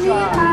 对啊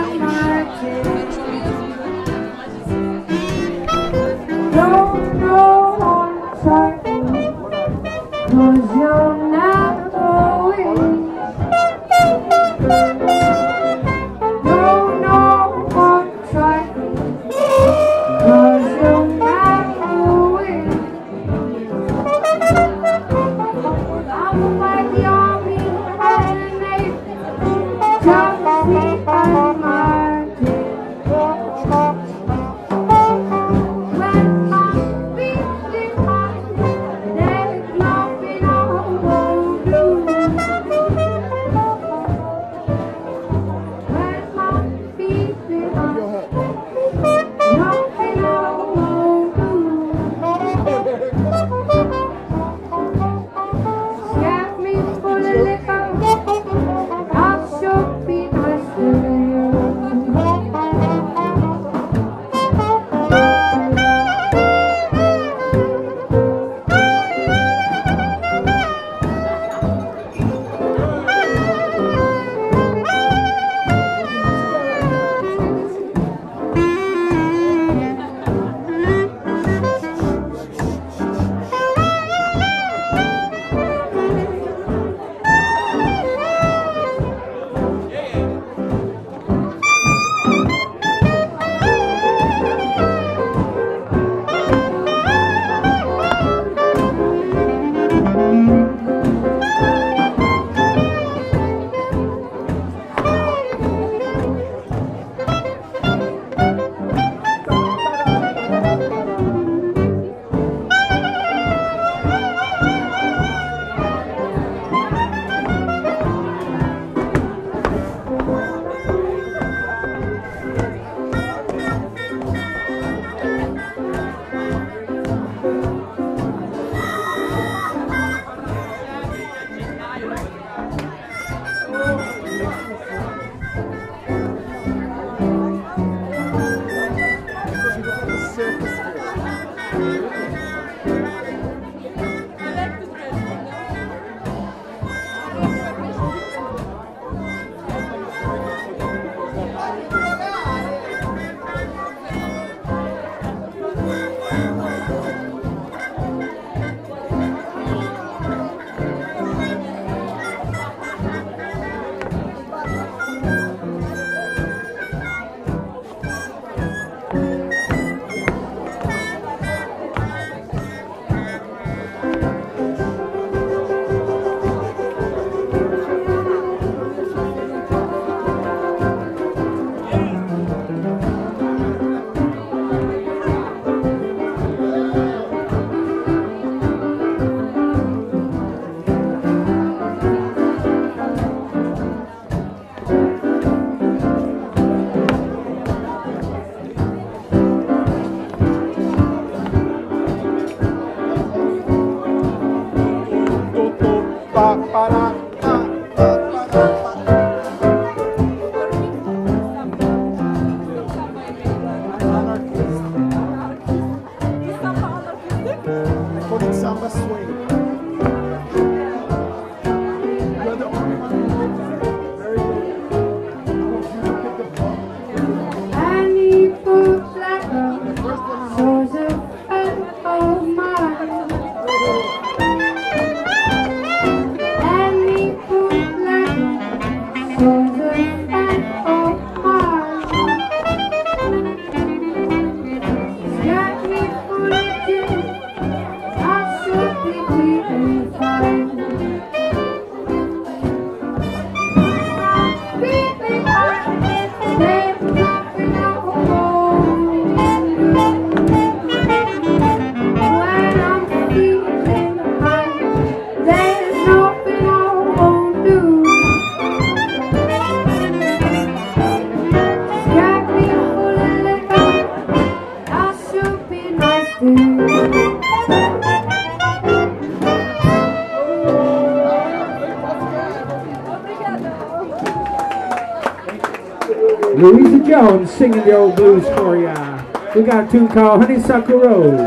Jones singing the old blues for ya. We got a tune called Honeysuckle Rose.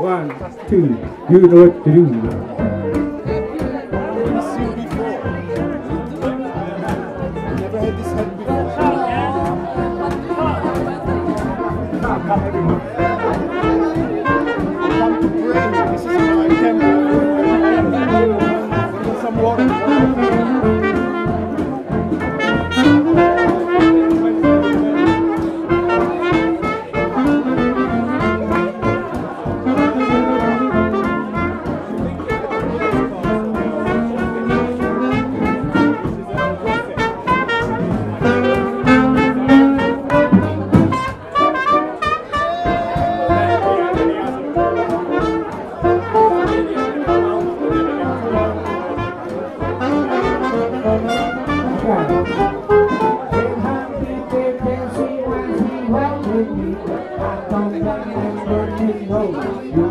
One, two, you know what to do. me. I don't want to work with.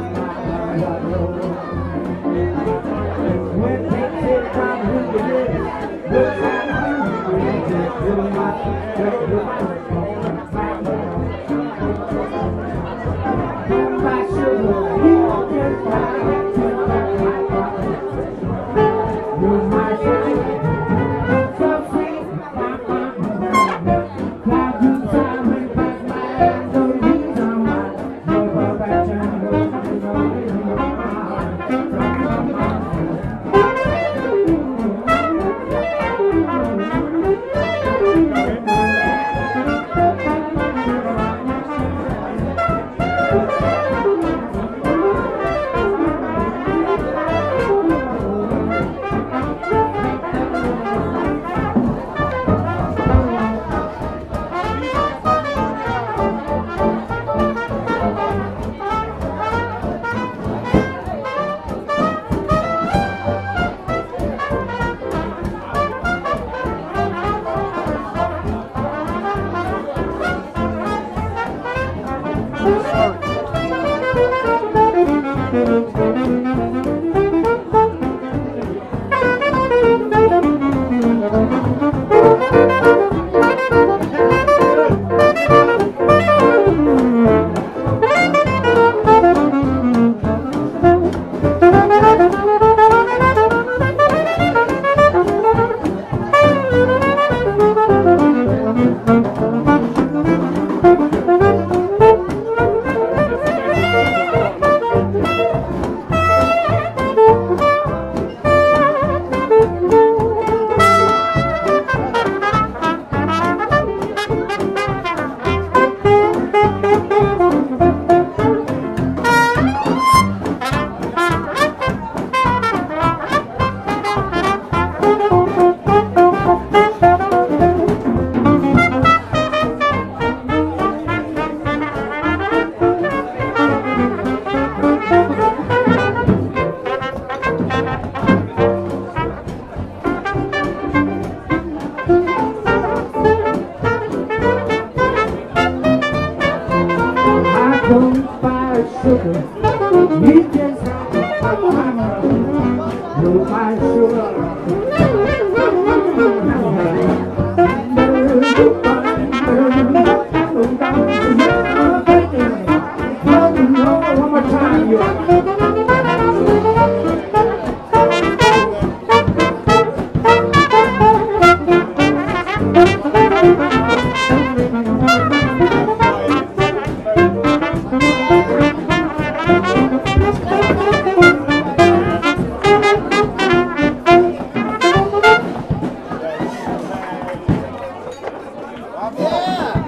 Yeah.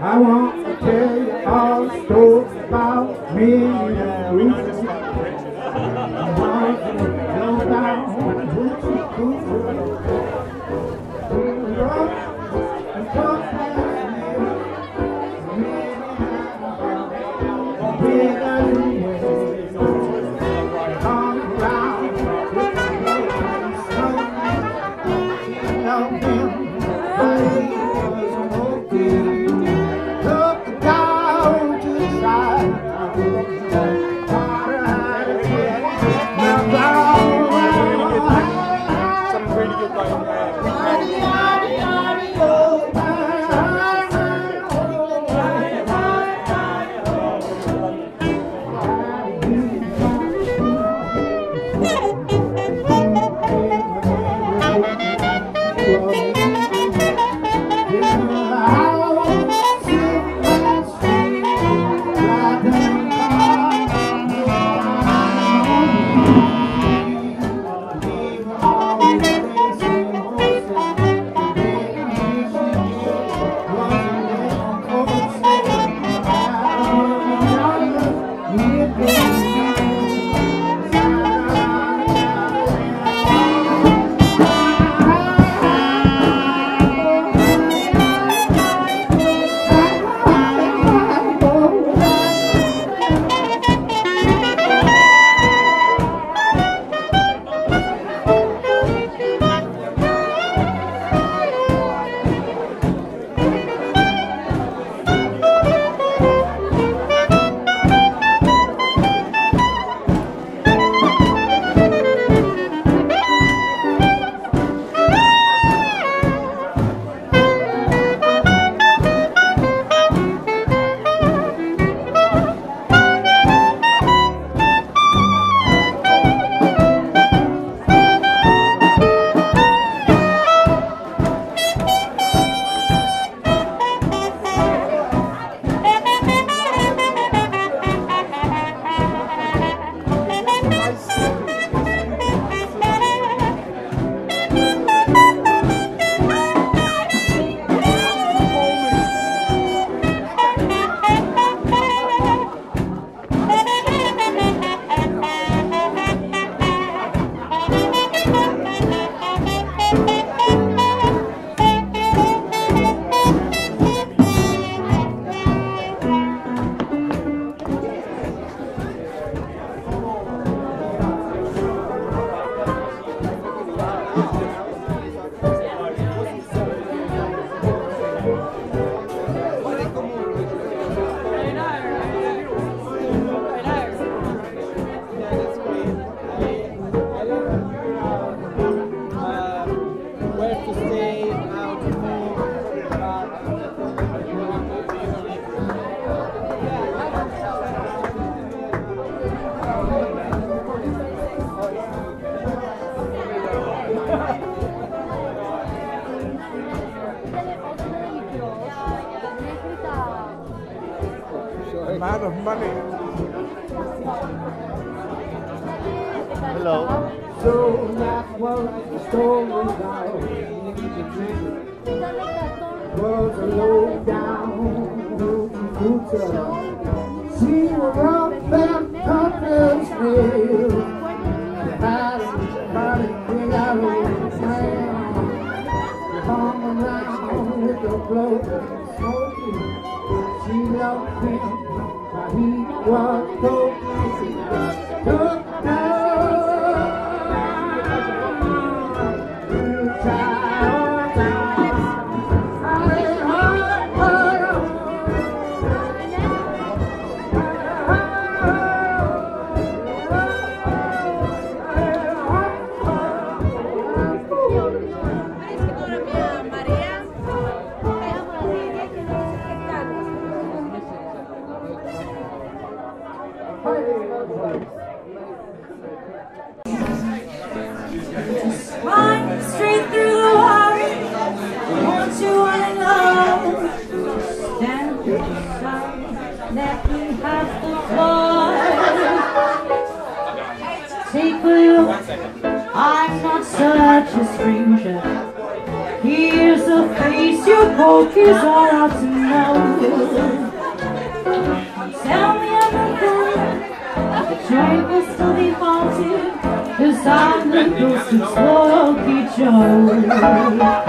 I want to tell you all the stories about me and Ruthie. I want to know about Ruthie Cooper. brother smoking. She loved him, but he was. cookies are out to know. Tell me everything. The train will still be haunted. Cause I'm the ghost of Smokey Joe.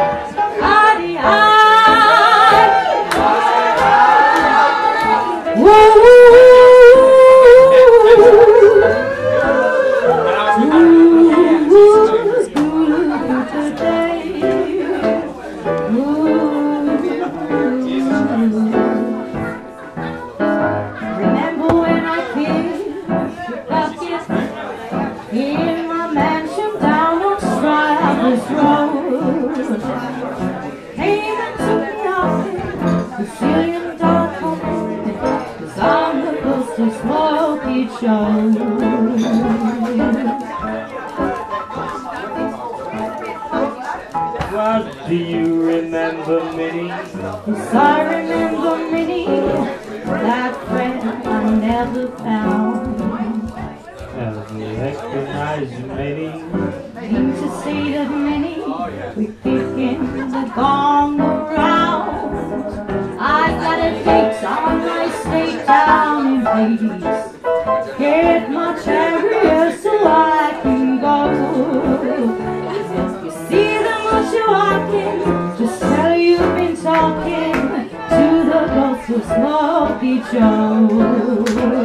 Beach What do you remember, Minnie? Yes, I remember Minnie, that friend I never found. And you recognize Minnie? Mean to see that Minnie, we picking the gong around. Date on my state down in Hades. Get my chariot so I can go. If You see the as you're walking, just tell you've been talking to the ghost of Smokey Joe.